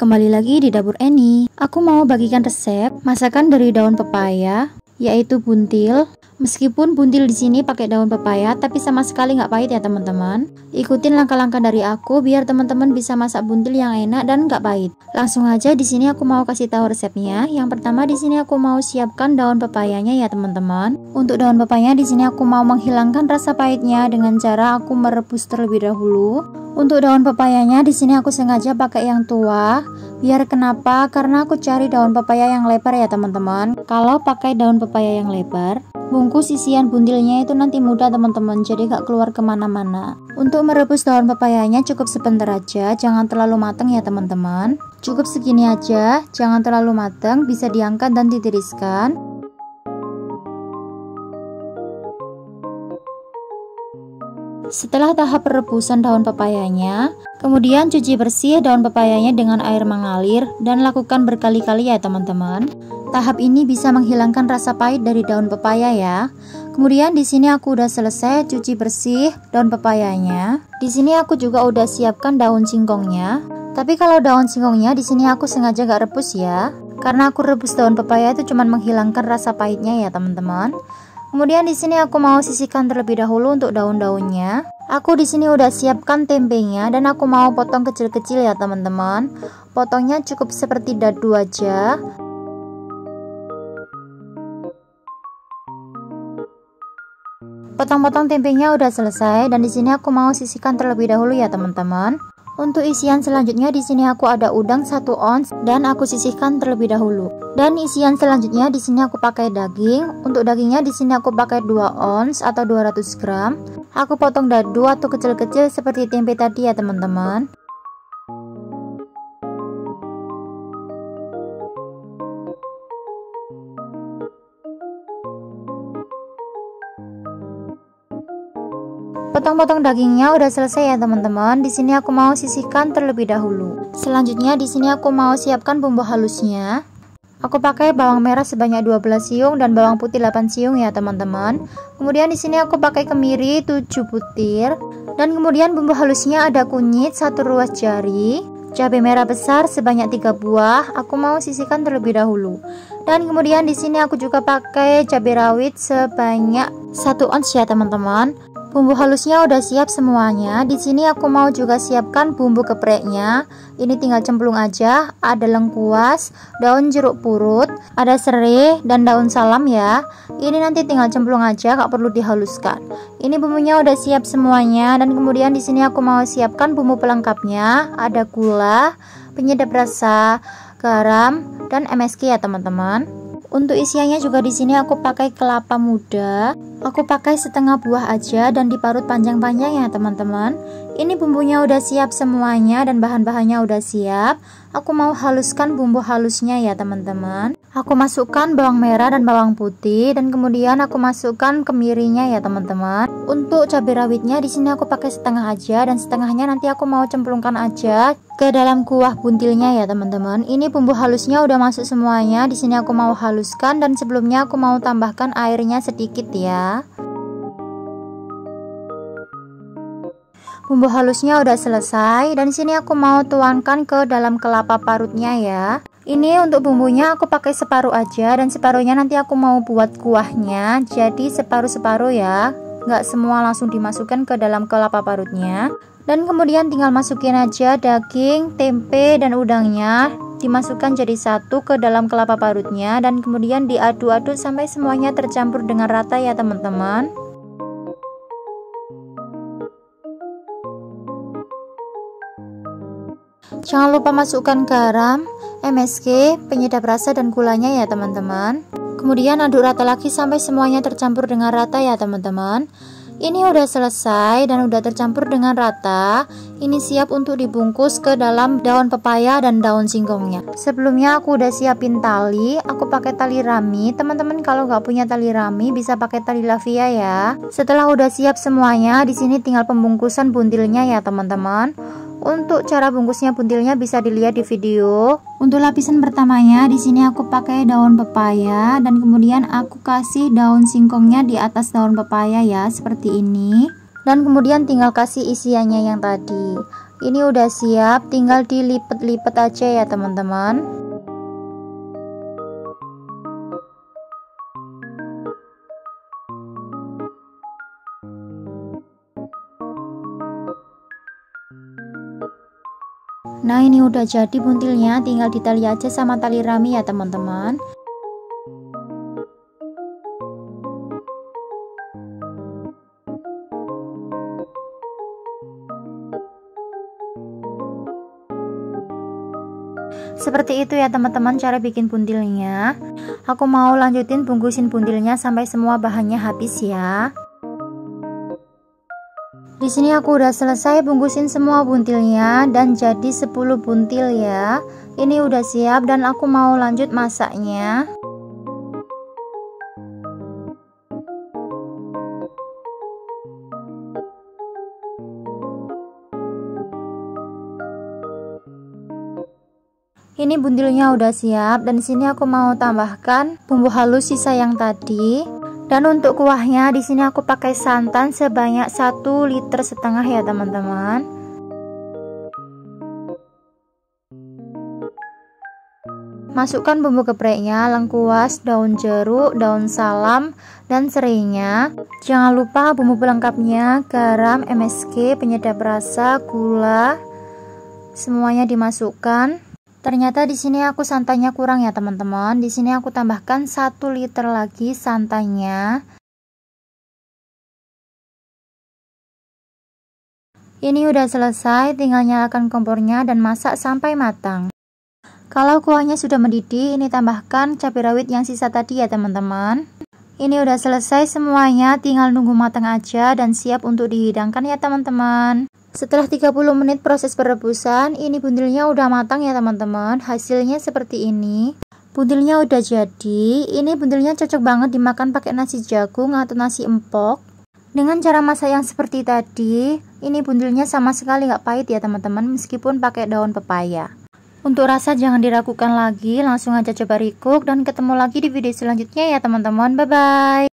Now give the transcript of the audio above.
kembali lagi di dapur Eni. Aku mau bagikan resep masakan dari daun pepaya, yaitu buntil. Meskipun buntil di sini pakai daun pepaya, tapi sama sekali nggak pahit ya teman-teman. Ikutin langkah-langkah dari aku biar teman-teman bisa masak buntil yang enak dan nggak pahit. Langsung aja di sini aku mau kasih tahu resepnya. Yang pertama di sini aku mau siapkan daun pepayanya ya teman-teman. Untuk daun pepaya di sini aku mau menghilangkan rasa pahitnya dengan cara aku merebus terlebih dahulu. Untuk daun pepayanya di sini aku sengaja pakai yang tua. Biar kenapa? Karena aku cari daun pepaya yang lebar ya teman-teman. Kalau pakai daun pepaya yang lebar, Bungkus isian buntilnya itu nanti mudah teman-teman, jadi gak keluar ke mana-mana. Untuk merebus daun pepayanya cukup sebentar aja, jangan terlalu matang ya teman-teman. Cukup segini aja, jangan terlalu matang, bisa diangkat dan ditiriskan. Setelah tahap perebusan daun pepayanya, kemudian cuci bersih daun pepayanya dengan air mengalir dan lakukan berkali-kali ya teman-teman. Tahap ini bisa menghilangkan rasa pahit dari daun pepaya ya. Kemudian di sini aku udah selesai cuci bersih daun pepayanya. Di sini aku juga udah siapkan daun singkongnya. Tapi kalau daun singkongnya di sini aku sengaja gak rebus ya. Karena aku rebus daun pepaya itu cuma menghilangkan rasa pahitnya ya teman-teman. Kemudian di sini aku mau sisihkan terlebih dahulu untuk daun-daunnya. Aku di sini udah siapkan tempenya dan aku mau potong kecil-kecil ya teman-teman. Potongnya cukup seperti dadu aja. Potong-potong tempenya udah selesai dan di sini aku mau sisihkan terlebih dahulu ya teman-teman. Untuk isian selanjutnya di sini aku ada udang 1 ons dan aku sisihkan terlebih dahulu. Dan isian selanjutnya di sini aku pakai daging. Untuk dagingnya di sini aku pakai 2 ons atau 200 gram. Aku potong dadu atau kecil-kecil seperti tempe tadi ya teman-teman. Potong-potong dagingnya udah selesai ya teman-teman. Di sini aku mau sisihkan terlebih dahulu. Selanjutnya di sini aku mau siapkan bumbu halusnya. Aku pakai bawang merah sebanyak 12 siung dan bawang putih 8 siung ya teman-teman. Kemudian di sini aku pakai kemiri 7 butir dan kemudian bumbu halusnya ada kunyit 1 ruas jari, cabai merah besar sebanyak 3 buah. Aku mau sisihkan terlebih dahulu. Dan kemudian di sini aku juga pakai cabai rawit sebanyak 1 ons ya teman-teman. Bumbu halusnya udah siap semuanya. Di sini aku mau juga siapkan bumbu gepreknya. Ini tinggal cemplung aja. Ada lengkuas, daun jeruk purut, ada serai dan daun salam ya. Ini nanti tinggal cemplung aja, gak perlu dihaluskan. Ini bumbunya udah siap semuanya dan kemudian di sini aku mau siapkan bumbu pelengkapnya. Ada gula, penyedap rasa, garam, dan MSG ya teman-teman. Untuk isiannya juga di sini aku pakai kelapa muda. Aku pakai setengah buah aja dan diparut panjang-panjang ya teman-teman. Ini bumbunya udah siap semuanya dan bahan-bahannya udah siap. Aku mau haluskan bumbu halusnya ya teman-teman. Aku masukkan bawang merah dan bawang putih dan kemudian aku masukkan kemirinya ya teman-teman. Untuk cabai rawitnya di sini aku pakai setengah aja dan setengahnya nanti aku mau cemplungkan aja ke dalam kuah buntilnya ya teman-teman. Ini bumbu halusnya udah masuk semuanya. Di sini aku mau haluskan dan sebelumnya aku mau tambahkan airnya sedikit ya. Bumbu halusnya udah selesai dan sini aku mau tuangkan ke dalam kelapa parutnya ya. Ini untuk bumbunya aku pakai separuh aja dan separuhnya nanti aku mau buat kuahnya. Jadi separuh-separuh ya. Nggak semua langsung dimasukkan ke dalam kelapa parutnya. Dan kemudian tinggal masukin aja daging, tempe, dan udangnya dimasukkan jadi satu ke dalam kelapa parutnya dan kemudian diaduk-aduk sampai semuanya tercampur dengan rata ya teman-teman. Jangan lupa masukkan garam, MSG, penyedap rasa dan gulanya ya teman-teman. Kemudian aduk rata lagi sampai semuanya tercampur dengan rata ya teman-teman. Ini udah selesai dan udah tercampur dengan rata. Ini siap untuk dibungkus ke dalam daun pepaya dan daun singkongnya. Sebelumnya aku udah siapin tali. Aku pakai tali rami. Teman-teman kalau nggak punya tali rami bisa pakai tali lavia ya. Setelah udah siap semuanya, di sini tinggal pembungkusan buntilnya ya teman-teman. Untuk cara bungkusnya buntilnya bisa dilihat di video. Untuk lapisan pertamanya di sini aku pakai daun pepaya dan kemudian aku kasih daun singkongnya di atas daun pepaya ya seperti ini. Dan kemudian tinggal kasih isiannya yang tadi. Ini udah siap, tinggal dilipet-lipet aja ya teman-teman. Nah ini udah jadi buntilnya. Tinggal ditali aja sama tali rami ya teman-teman. Seperti itu ya teman-teman cara bikin buntilnya. Aku mau lanjutin bungkusin buntilnya sampai semua bahannya habis ya di sini aku udah selesai bungkusin semua buntilnya dan jadi 10 buntil ya. Ini udah siap dan aku mau lanjut masaknya. Ini buntilnya udah siap dan sini aku mau tambahkan bumbu halus sisa yang tadi. Dan untuk kuahnya di sini aku pakai santan sebanyak 1 liter setengah ya teman-teman. Masukkan bumbu gepreknya, lengkuas, daun jeruk, daun salam, dan serainya. Jangan lupa bumbu pelengkapnya, garam, MSG, penyedap rasa, gula, semuanya dimasukkan. Ternyata di sini aku santainya kurang ya teman-teman. Di sini aku tambahkan 1 liter lagi santainya. Ini udah selesai, tinggal nyalakan kompornya dan masak sampai matang. Kalau kuahnya sudah mendidih, ini tambahkan cabai rawit yang sisa tadi ya teman-teman. Ini udah selesai semuanya, tinggal nunggu matang aja dan siap untuk dihidangkan ya teman-teman. Setelah 30 menit proses perebusan, ini buntilnya udah matang ya teman-teman. Hasilnya seperti ini. Buntilnya udah jadi. Ini buntilnya cocok banget dimakan pakai nasi jagung atau nasi empok. Dengan cara masak yang seperti tadi, ini buntilnya sama sekali nggak pahit ya teman-teman meskipun pakai daun pepaya. Untuk rasa jangan diragukan lagi, langsung aja coba recook dan ketemu lagi di video selanjutnya ya teman-teman. Bye bye.